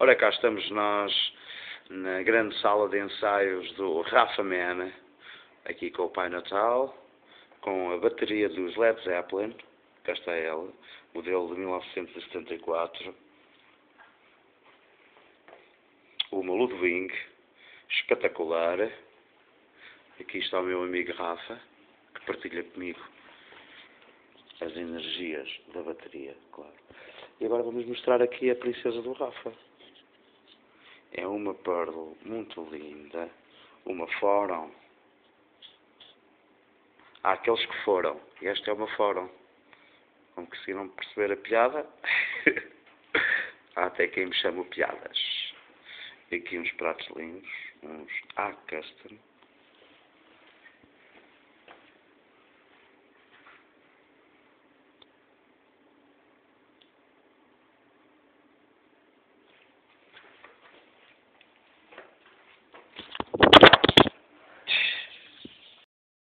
Ora, cá estamos nós na grande sala de ensaios do Rafa Mena, aqui com o Pai Natal, com a bateria dos Led Zeppelin, cá está ela, modelo de 1974, uma Ludwig, espetacular, aqui está o meu amigo Rafa, que partilha comigo as energias da bateria, claro. E agora vamos mostrar aqui a princesa do Rafa. É uma Pearl muito linda. Uma Foram. Há aqueles que foram. E esta é uma Foram. Como conseguiram perceber a piada? Há até quem me chama piadas. E aqui uns pratos lindos. Uns A-Custom.